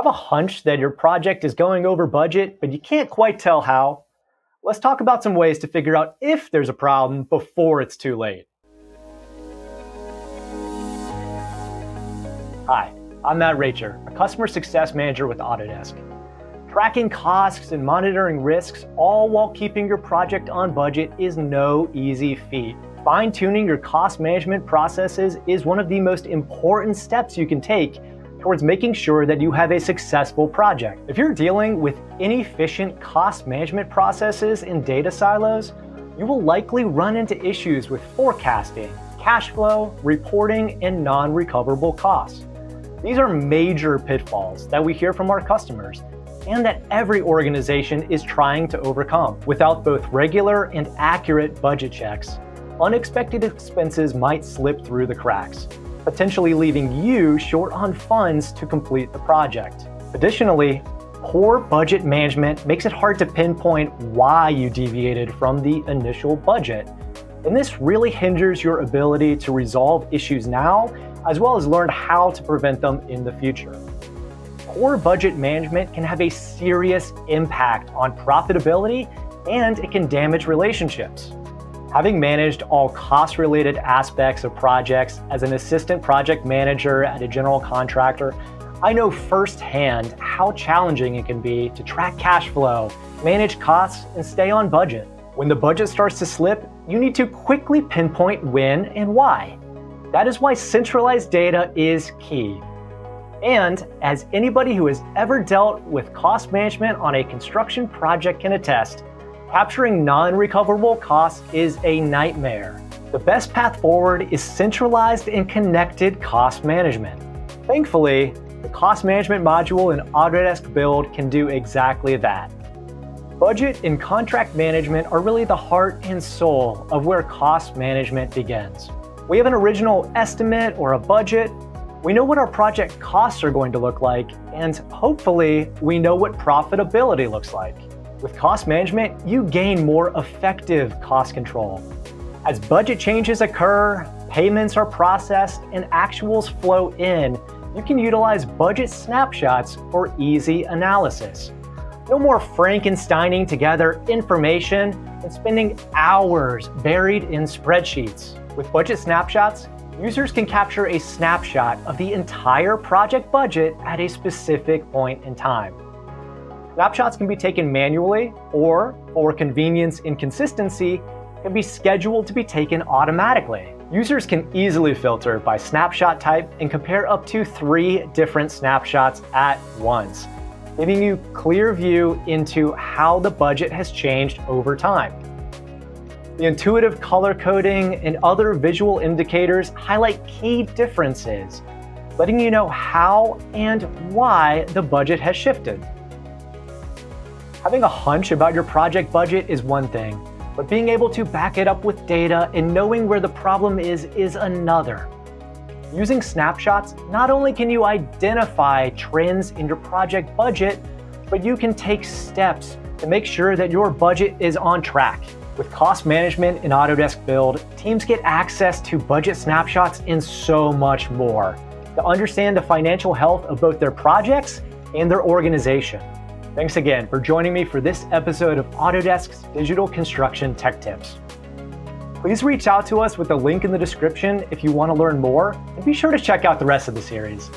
Have a hunch that your project is going over budget, but you can't quite tell how? Let's talk about some ways to figure out if there's a problem before it's too late. Hi, I'm Matt Racher, a customer success manager with Autodesk. Tracking costs and monitoring risks, all while keeping your project on budget, is no easy feat. Fine tuning your cost management processes is one of the most important steps you can take towards making sure that you have a successful project. If you're dealing with inefficient cost management processes in data silos, you will likely run into issues with forecasting, cash flow, reporting, and non recoverable costs. These are major pitfalls that we hear from our customers and that every organization is trying to overcome. Without both regular and accurate budget checks, unexpected expenses might slip through the cracks, potentially leaving you short on funds to complete the project. Additionally, poor budget management makes it hard to pinpoint why you deviated from the initial budget. And this really hinders your ability to resolve issues now, as well as learn how to prevent them in the future poor budget management can have a serious impact on profitability and it can damage relationships. Having managed all cost related aspects of projects as an assistant project manager at a general contractor, I know firsthand how challenging it can be to track cash flow, manage costs, and stay on budget. When the budget starts to slip, you need to quickly pinpoint when and why. That is why centralized data is key. And as anybody who has ever dealt with cost management on a construction project can attest, capturing non recoverable costs is a nightmare. The best path forward is centralized and connected cost management. Thankfully, the cost management module in Autodesk Build can do exactly that. Budget and contract management are really the heart and soul of where cost management begins. We have an original estimate or a budget, we know what our project costs are going to look like, and hopefully, we know what profitability looks like. With cost management, you gain more effective cost control. As budget changes occur, payments are processed, and actuals flow in, you can utilize budget snapshots for easy analysis. No more Frankensteining together information and spending hours buried in spreadsheets. With budget snapshots, users can capture a snapshot of the entire project budget at a specific point in time. Snapshots can be taken manually or, for convenience and consistency, can be scheduled to be taken automatically. Users can easily filter by snapshot type and compare up to three different snapshots at once, giving you clear view into how the budget has changed over time. The intuitive color coding and other visual indicators highlight key differences, letting you know how and why the budget has shifted. Having a hunch about your project budget is one thing, but being able to back it up with data and knowing where the problem is is another. Using snapshots, not only can you identify trends in your project budget, but you can take steps to make sure that your budget is on track. With cost management in Autodesk Build, teams get access to budget snapshots and so much more to understand the financial health of both their projects and their organization. Thanks again for joining me for this episode of Autodesk's Digital Construction Tech Tips. Please reach out to us with the link in the description if you want to learn more, and be sure to check out the rest of the series.